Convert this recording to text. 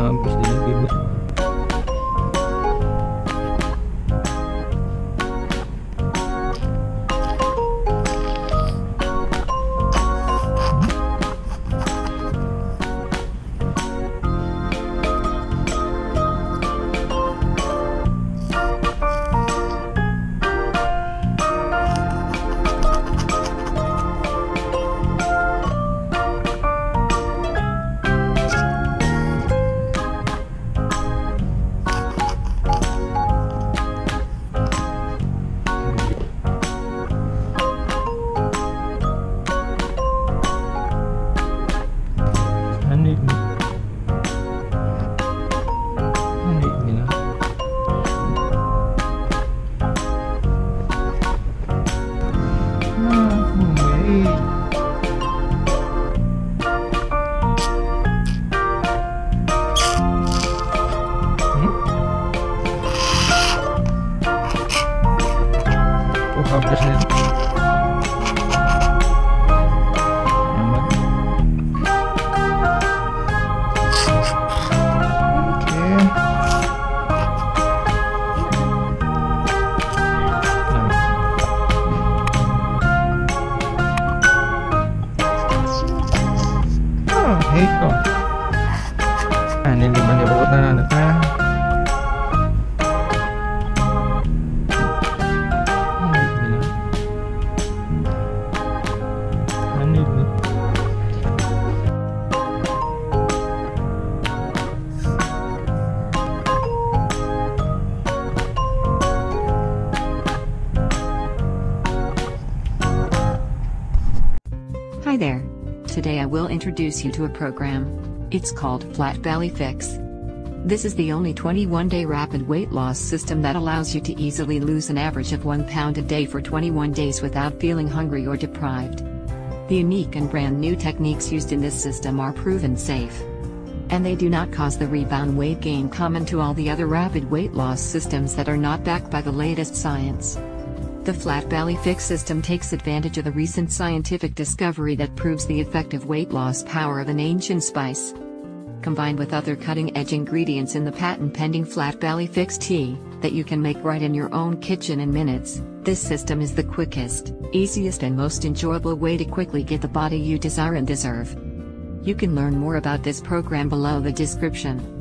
habis di bibir aku habis nih Nah, ini lima dia pokoknya Hi there. Today I will introduce you to a program. It's called Flat Belly Fix. This is the only 21 day rapid weight loss system that allows you to easily lose an average of 1 pound a day for 21 days without feeling hungry or deprived. The unique and brand new techniques used in this system are proven safe. And they do not cause the rebound weight gain common to all the other rapid weight loss systems that are not backed by the latest science. The Flat Belly Fix system takes advantage of the recent scientific discovery that proves the effective weight loss power of an ancient spice. Combined with other cutting edge ingredients in the patent pending Flat Belly Fix tea, that you can make right in your own kitchen in minutes, this system is the quickest, easiest, and most enjoyable way to quickly get the body you desire and deserve. You can learn more about this program below the description.